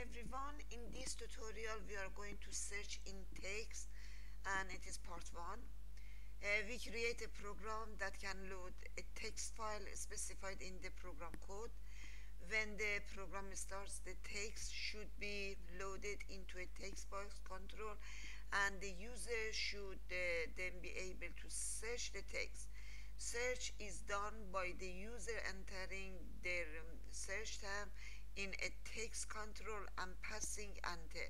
everyone. In this tutorial we are going to search in text and it is part one. Uh, we create a program that can load a text file specified in the program code. When the program starts the text should be loaded into a text box control and the user should uh, then be able to search the text. Search is done by the user entering their um, search term in a text control and passing enter.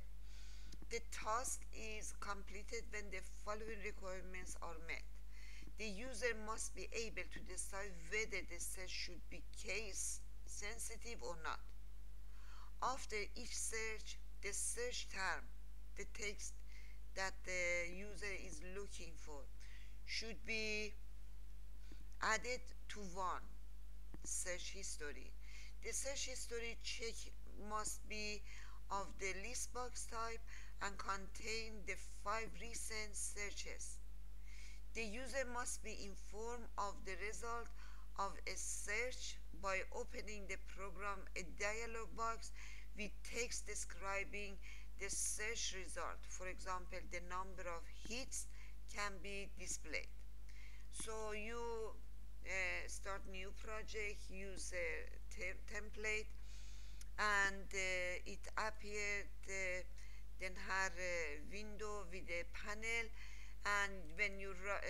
The task is completed when the following requirements are met. The user must be able to decide whether the search should be case sensitive or not. After each search, the search term, the text that the user is looking for, should be added to one search history the search history check must be of the list box type and contain the five recent searches. The user must be informed of the result of a search by opening the program a dialog box with text describing the search result. For example, the number of hits can be displayed. So you uh, start new project, use a te template, and uh, it appeared uh, then had a uh, window with a panel, and when you uh,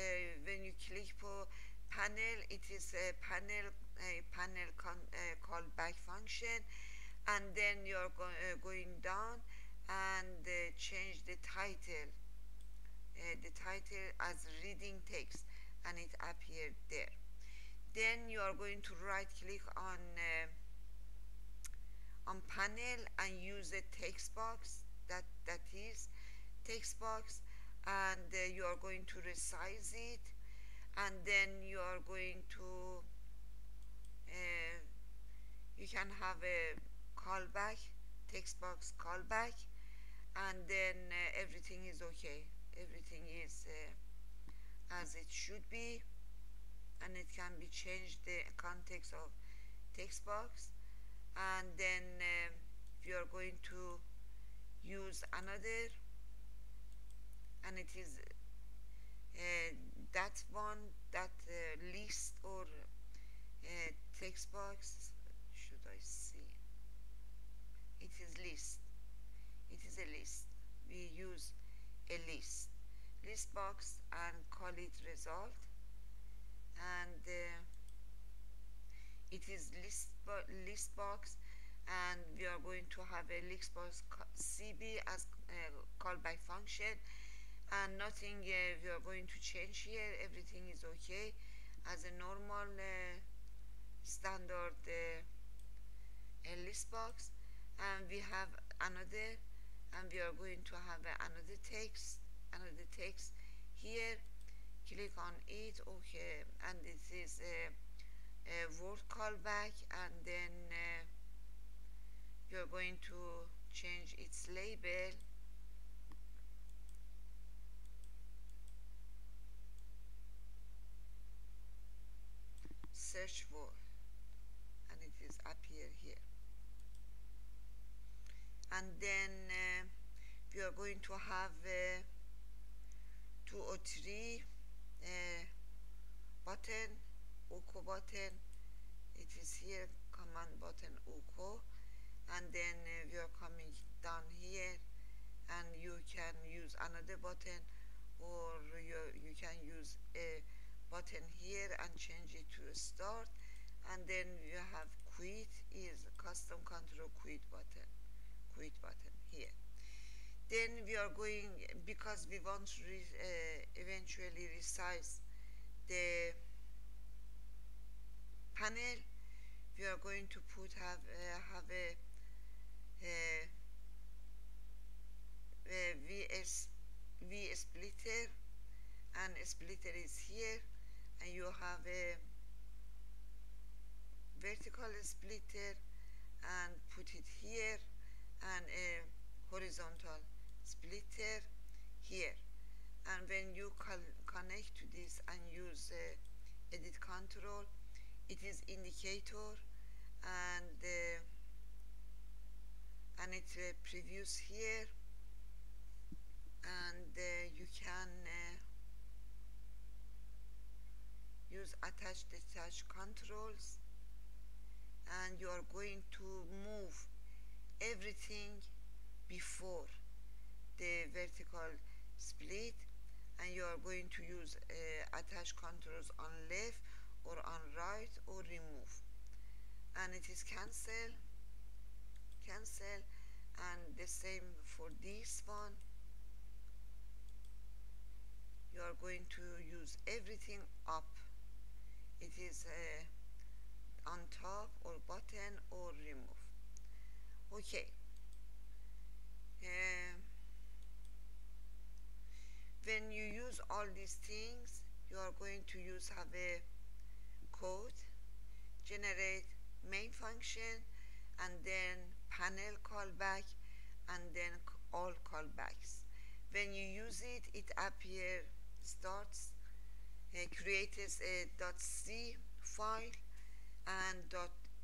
when you click for panel, it is a panel a panel uh, called back function, and then you're go going down and change the title. the title as reading text and it appeared there then you are going to right click on uh, on panel and use the text box that that is text box and uh, you are going to resize it and then you are going to uh, you can have a callback text box callback and then uh, everything is okay. Everything is uh, as it should be and it can be changed the context of text box. And then uh, you are going to use another and it is uh, that one that uh, list or uh, text box should I see? It is list. It is a list. We use a list. List box and call it result and uh, it is list, list box and we are going to have a list box CB as uh, callback function and nothing uh, we are going to change here everything is okay. As a normal uh, standard uh, list box and we have another and we are going to have another text another text here click on it okay and this is a, a word callback and then uh, you're going to change its label. Search for and it is appear here. And then uh, we are going to have uh, two or three uh, button OCO button it is here command button OCO and then uh, we are coming down here and you can use another button or you, you can use a button here and change it to start. And then you have quit is custom control quit button quit button here then we are going because we want to uh, eventually resize the panel we are going to put have uh, have a, a, a VS V splitter and splitter is here and you have a vertical splitter and put it here and a horizontal splitter here and when you connect to this use uh, edit control. It is indicator and uh, and and it uh, previews here. And uh, you can uh, use attach detach controls. And you are going to move everything before the vertical split and you are going to use uh, attach controls on left or on right or remove. And it is cancel cancel and the same for this one. You are going to use everything up. It is uh, on top or button or remove. Okay. Um, when you use all these things you are going to use have a code generate main function and then panel callback and then all callbacks. When you use it it appear starts uh, creates a .c file and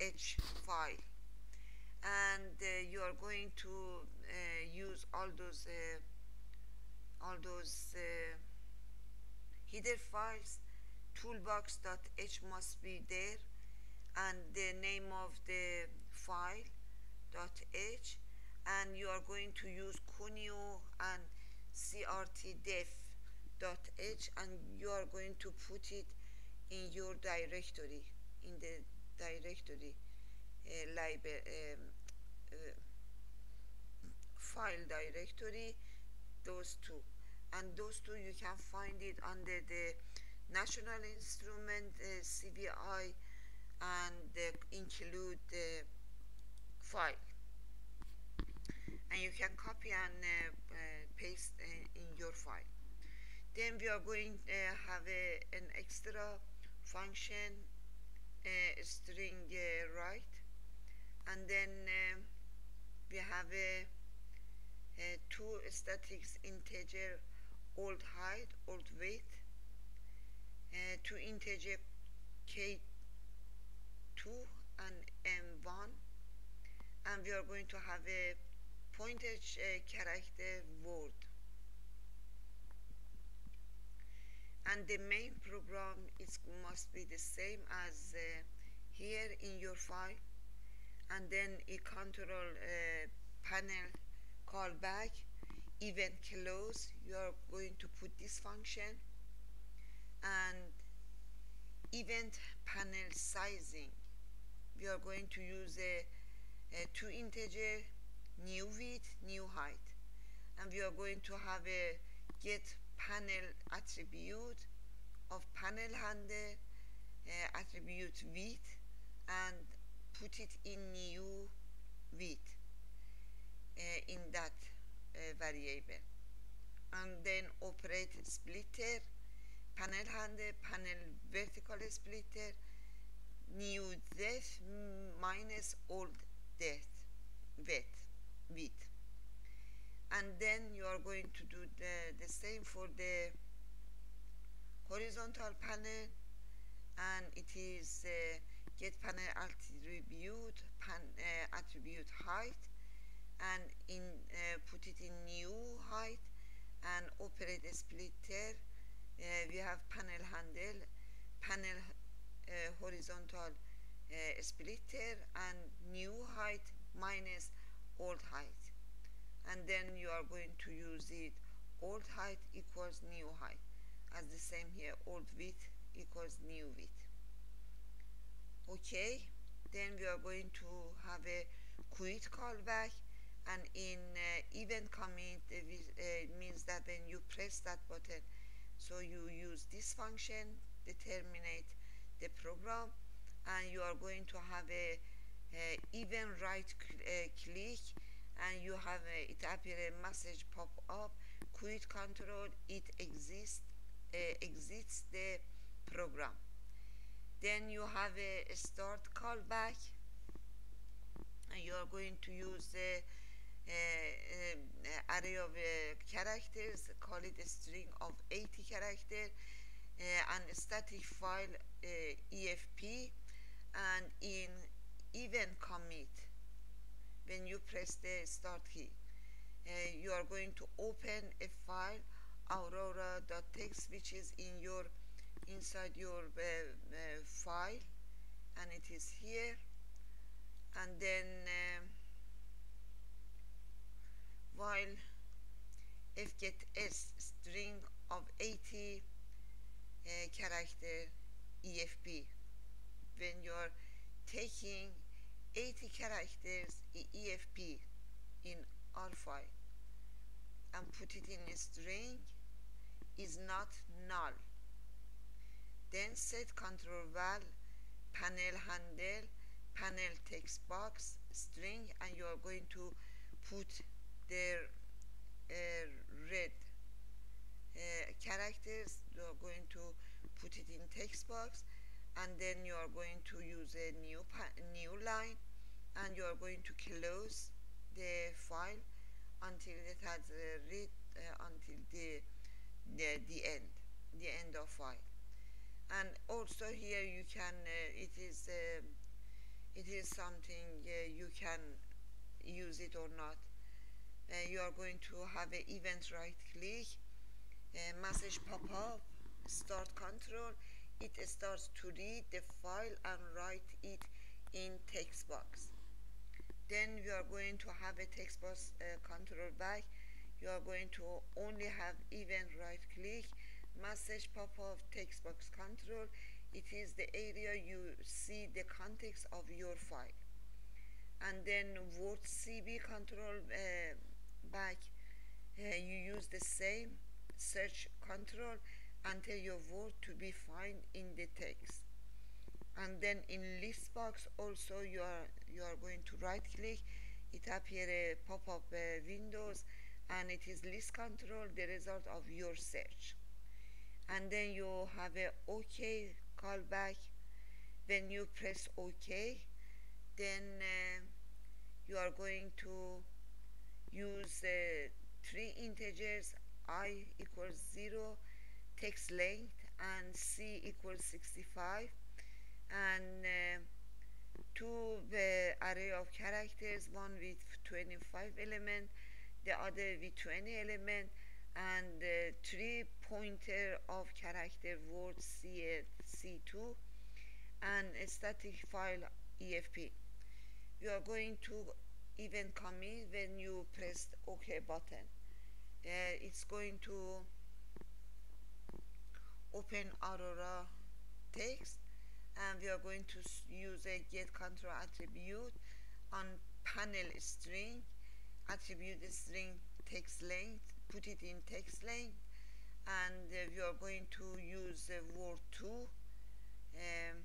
.h file. And uh, you are going to uh, use all those uh, all those uh, header files toolbox.h must be there and the name of the file .h and you are going to use Kunio and crtdef h and you are going to put it in your directory in the directory uh, library um, uh, file directory those two and those two you can find it under the national instrument uh, CVI and include the file. And you can copy and uh, uh, paste uh, in your file. Then we are going to have an extra function string right? And then we have two statics integer old height old weight uh, two integer k2 and m1 and we are going to have a pointer uh, character word. And the main program is must be the same as uh, here in your file. And then a control uh, panel callback event close you are going to put this function. And event panel sizing we are going to use a, a two integer new width new height. And we are going to have a get panel attribute of panel handle uh, attribute width and put it in new width uh, in that and then operate splitter panel handle panel vertical splitter new depth minus old depth width width. And then you are going to do the, the same for the horizontal panel and it is uh, get panel attribute pan, uh, attribute height and in uh, put it in new height and operate a splitter. Uh, we have panel handle panel uh, horizontal uh, splitter and new height minus old height. And then you are going to use it old height equals new height. As the same here old width equals new width. Okay then we are going to have a quit callback and in uh, event commit uh, means that when you press that button. So you use this function terminate the program and you are going to have a, a even right cl uh, click and you have a, it appear a message pop up quit control it exists uh, exits the program. Then you have a, start callback and you are going to use the array of uh, characters call it a string of 80 characters and static file EFP and in event commit when you press the start key. You are going to open a file aurora.txt which is in your inside your uh, uh, file and it is here. And then while if get s string of 80 uh, character EFP when you're taking 80 characters EFP in R and put it in a string is not null. Then set control val panel handle panel text box string and you are going to put the uh, red. Uh, characters you are going to put it in text box and then you are going to use a new new line and you are going to close the file until it has uh, read uh, until the, the the end the end of file. And also here you can uh, it is um, it is something uh, you can use it or not you are going to have an event right click. Message pop up start control. It starts to read the file and write it in text box. Then you are going to have a text box uh, control back. You are going to only have event right click message pop up text box control. It is the area you see the context of your file. And then word cb control uh, back. Uh, you use the same search control until your word to be found in the text. And then in list box also you are you are going to right click it appear a pop-up uh, windows and it is list control the result of your search. And then you have a OK callback when you press OK then uh, you are going to use uh, three integers i equals 0 text length and c equals 65 and uh, two the array of characters one with 25 element the other with 20 element and uh, three pointer of character word C, C2 and a static file EFP you are going to even commit when you press OK button. Uh, it's going to open Aurora text and we are going to use a get control attribute on panel string. Attribute string text length put it in text length and uh, we are going to use uh, word 2 um,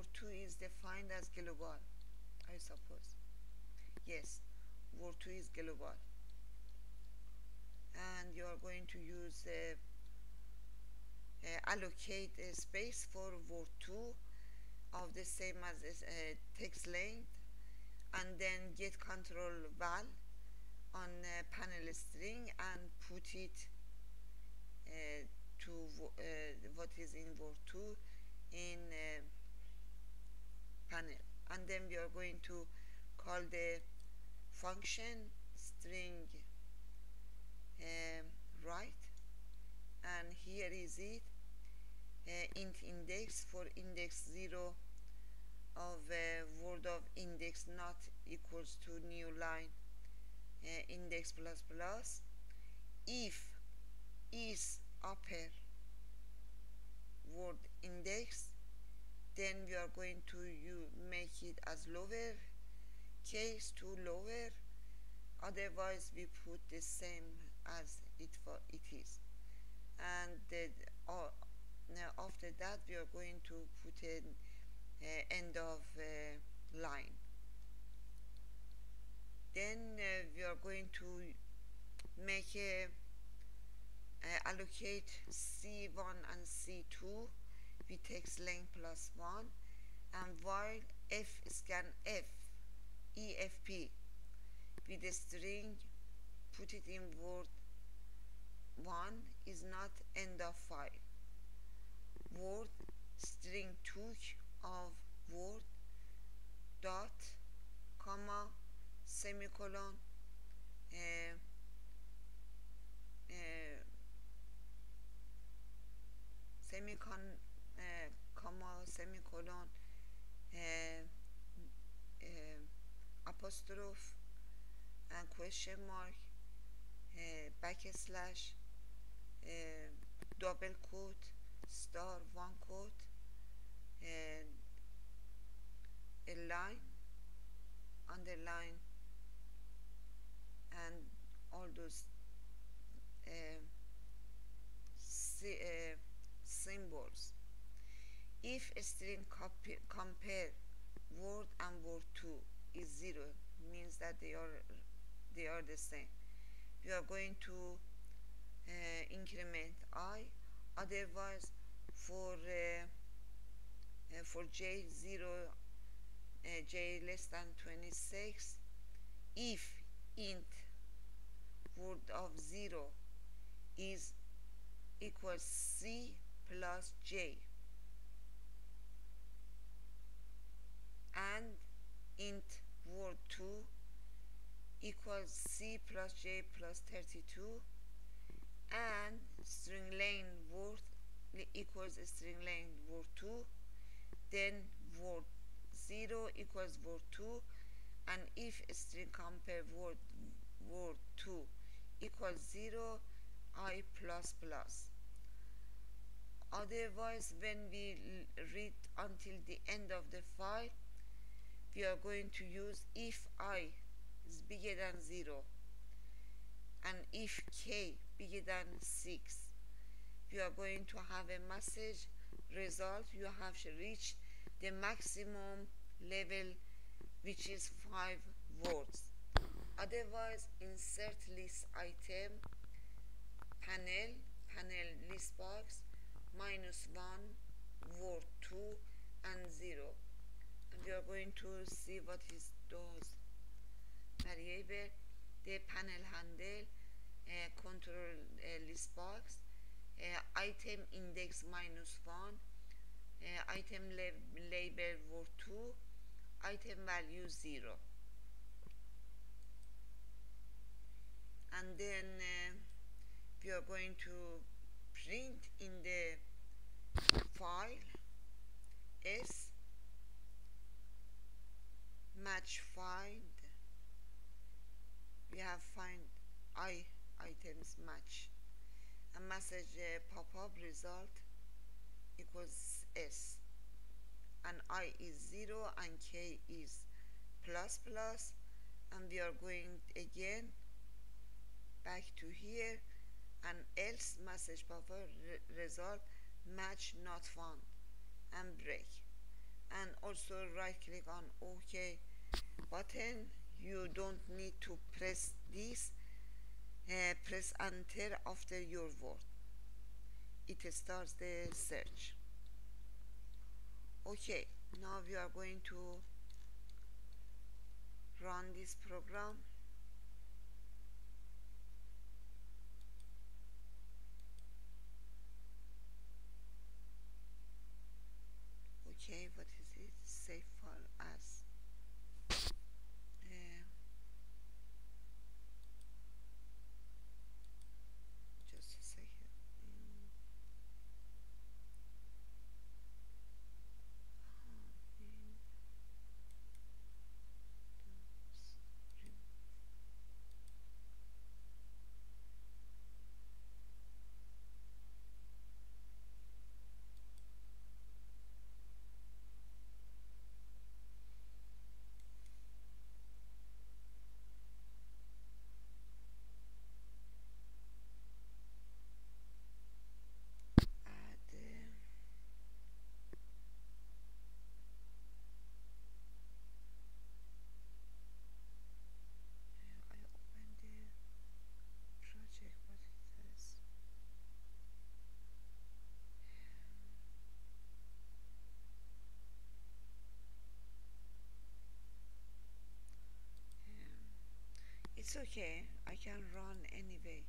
word 2 is defined as global I suppose. Yes word 2 is global. And you are going to use uh, uh, allocate a space for word 2 of the same as uh, text length and then get control val on uh, panel string and put it uh, to uh, what is in word 2 in panel and then we are going to call the function string um, right. And here is it uh, int index for index 0 of uh, word of index not equals to new line uh, index plus plus. If is upper word index then we are going to you make it as lower case to lower. Otherwise we put the same as it for it is. And the, uh, now after that we are going to put an uh, end of uh, line. Then uh, we are going to make a allocate C1 and C2 with text length plus 1 and while f scan f EFP with a string put it in word 1 is not end of file. Word string took of word dot comma semicolon uh, uh, semicon uh, comma semicolon uh, uh, apostrophe and question mark uh, backslash uh, double quote star one quote and a line underline and all those uh, uh, symbols. If a string copy, compare word and word 2 is 0 means that they are they are the same. We are going to uh, increment i otherwise for uh, uh, for j 0 uh, j less than 26 if int word of 0 is equals c plus j. And int word 2 equals c plus j plus 32 and string length word equals string length word 2 then word 0 equals word 2 and if string compare word word 2 equals 0 i plus plus. Otherwise when we read until the end of the file we are going to use if i is bigger than 0 and if k bigger than 6 you are going to have a message result. You have reached the maximum level which is 5 words otherwise insert list item panel panel list box minus 1 word 2 and 0 and we are going to see what is those variable the panel handle control list box item index minus 1 uh, item label word 2 item value 0 and then uh, we are going to print in the file s match find we have find i items match. A message uh, pop-up result equals s. And i is 0 and k is plus plus. And we are going again back to here. And else message re result match not found. And break. And also right click on ok button you don't need to press this uh, press enter after your word it starts the search. Okay now we are going to run this program okay what is it save file as uh, just a second mm. add uh, I open the project what it says Um, it's okay. I can run anyway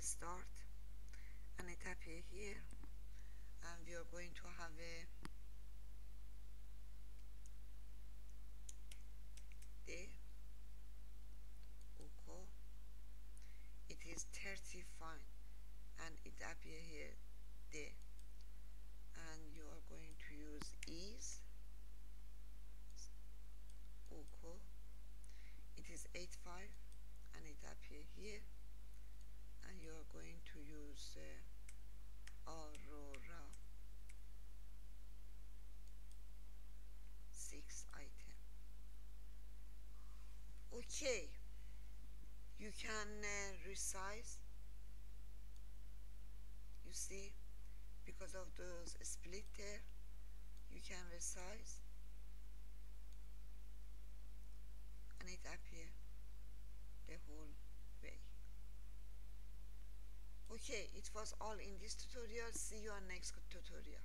start. And it appear here. And we are going to have a there okay it is 30 fine and it appear here there and you are going to use ease okay it is 85 and it appear here and you are going uh, aurora. 6 item. Okay. You can uh, resize. You see because of those splitter, you can resize. And it appear the whole okay it was all in this tutorial. See you on next tutorial